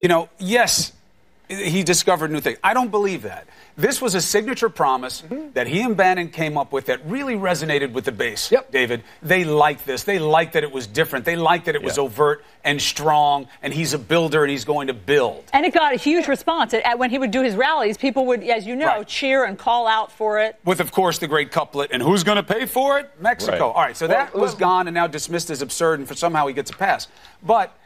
You know, yes, he discovered new things. I don't believe that. This was a signature promise mm-hmm. that he and Bannon came up with that really resonated with the base. Yep. David, they liked this. They liked that it was different. They liked that it was overt and strong, and he's a builder and he's going to build. And it got a huge response. When he would do his rallies, people would, as you know, right. cheer and call out for it. With, of course, the great couplet, and who's going to pay for it? Mexico. Right. All right, so that well, was gone and now dismissed as absurd, and for somehow he gets a pass. But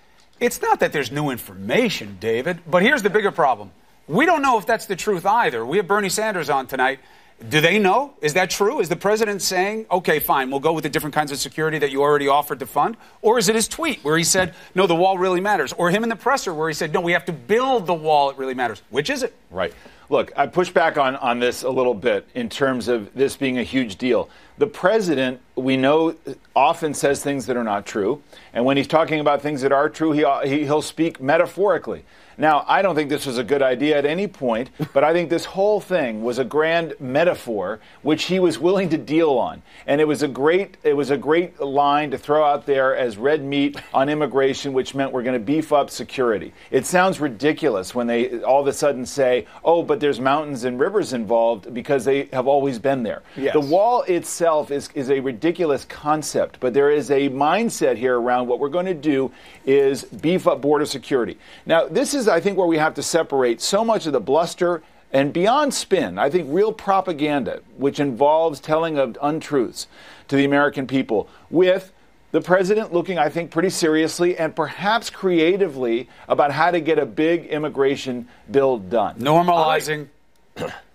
it's not that there's new information, David, but here's the bigger problem. We don't know if that's the truth either. We have Bernie Sanders on tonight. Do they know? Is that true? Is the president saying, okay, fine, we'll go with the different kinds of security that you already offered to fund? Or is it his tweet where he said, no, the wall really matters? Or him in the presser where he said, no, we have to build the wall, it really matters? Which is it? Right. Look, I push back on, on this a little bit in terms of this being a huge deal. The president, we know, often says things that are not true. And when he's talking about things that are true, he, he, he'll speak metaphorically. Now, I don't think this was a good idea at any point, but I think this whole thing was a grand metaphor which he was willing to deal on. And it was a great it was a great line to throw out there as red meat on immigration, which meant we're going to beef up security. It sounds ridiculous when they all of a sudden say, "Oh, but there's mountains and rivers involved because they have always been there." Yes. The wall itself is is a ridiculous concept, but there is a mindset here around what we're going to do is beef up border security. Now, this is is, I think, where we have to separate so much of the bluster and beyond spin. I think real propaganda, which involves telling of untruths to the American people, with the president looking, I think, pretty seriously and perhaps creatively about how to get a big immigration bill done. Normalizing.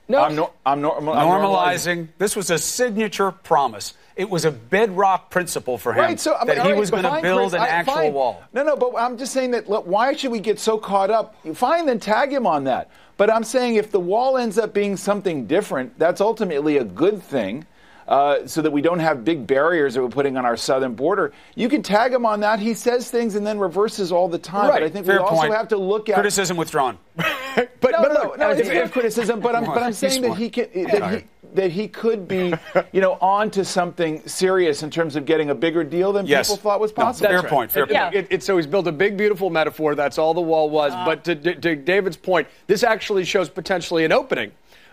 no, I'm, no, I'm, no, I'm normalizing. This was a signature promise. It was a bedrock principle for him right, so, I mean, that he right, was going to build Chris, an I, actual fine. wall. No, no, but I'm just saying that look, why should we get so caught up? Fine, then tag him on that. But I'm saying if the wall ends up being something different, that's ultimately a good thing. Uh, so that we don't have big barriers that we're putting on our southern border. You can tag him on that. He says things and then reverses all the time. Right. But I think Fair we also point. have to look at criticism withdrawn. but no, no, no, no it's fair criticism. But I'm, but I'm saying that he can that he, that he could be, you know, on to something serious in terms of getting a bigger deal than yes. people thought was possible. No, fair right. point. Fair it, point. It, it, so he's built a big, beautiful metaphor. That's all the wall was. Uh, but to, to, David's point, this actually shows potentially an opening.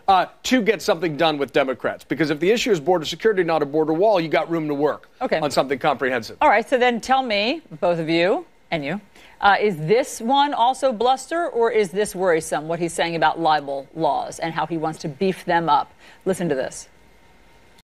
Uh, to get something done with Democrats. Because if the issue is border security, not a border wall, you got room to work okay. on something comprehensive. All right, so then tell me, both of you and you, uh, is this one also bluster, or is this worrisome, what he's saying about libel laws and how he wants to beef them up? Listen to this.